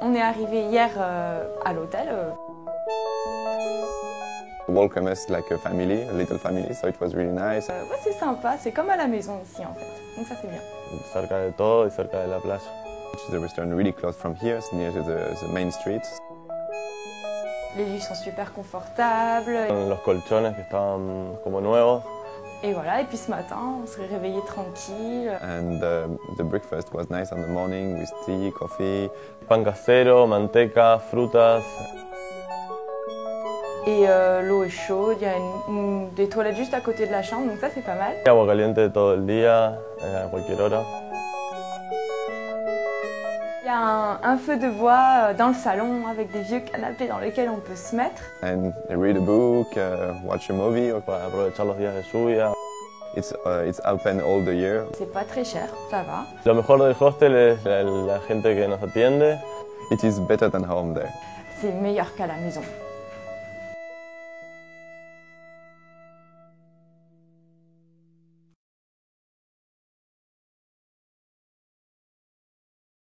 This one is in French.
On est arrivé hier euh, à l'hôtel. euh, welcome us like a family, a little family, so it was really nice. euh, ouais, c'est sympa, c'est comme à la maison ici en fait. Donc ça c'est bien. cerca de todo y cerca de la is a restaurant really close from here, it's near to the, the main street. Les lits sont super confortables. Los colchones que estaban como nuevos. Et voilà, et puis ce matin, on s'est réveillé tranquille. And uh, the breakfast was nice in the morning with tea, coffee. Pan casero, manteca, frutas. Et euh, l'eau est chaude, il y a une- une- des toilettes juste à côté de la chambre, donc ça c'est pas mal. Agua caliente todo el día, eh, cualquier hora. Il y a un, un feu de bois euh, dans le salon avec des vieux canapés dans lesquels on peut se mettre. And read a book, uh, watch a movie. Or Para aprovechar los días de lluvia. It's, uh, it's open all the year. C'est pas très cher, ça va. Lo mejor del hostel es la, la gente que nos atiende. It is better than home there. C'est meilleur qu'à la maison.